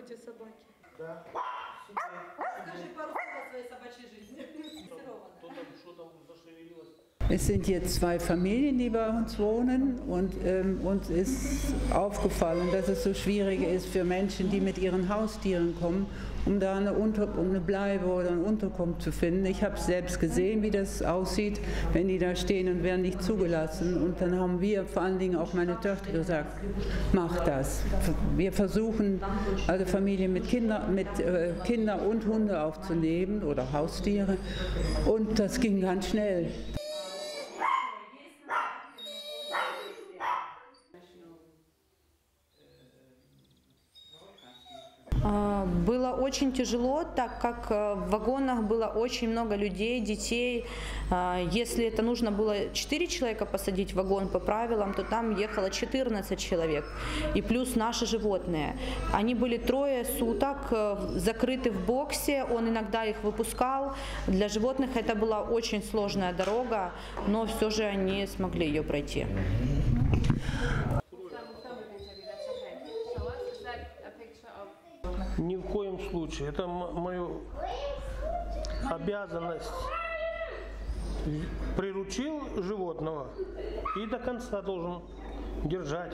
любите собаки? Да. Скажи пару слов о своей собачьей жизни. Кто там, что там зашевелилось? Es sind jetzt zwei Familien, die bei uns wohnen und ähm, uns ist aufgefallen, dass es so schwierig ist für Menschen, die mit ihren Haustieren kommen, um da eine, Unter eine Bleibe oder eine Unterkunft zu finden. Ich habe selbst gesehen, wie das aussieht, wenn die da stehen und werden nicht zugelassen. Und dann haben wir, vor allen Dingen auch meine Töchter, gesagt, mach das. Wir versuchen, also Familien mit Kindern mit, äh, Kinder und Hunde aufzunehmen oder Haustiere. Und das ging ganz schnell. Было очень тяжело, так как э, в вагонах было очень много людей, детей. А, Если это нужно было 4 человека посадить в вагон по правилам, то там ехало 14 человек. И плюс наши животные. Они были трое суток э, закрыты в боксе, он иногда их выпускал. Для животных это была очень сложная дорога, но все же они смогли ее пройти. Ни в коем случае. Это моя обязанность. Приручил животного и до конца должен держать.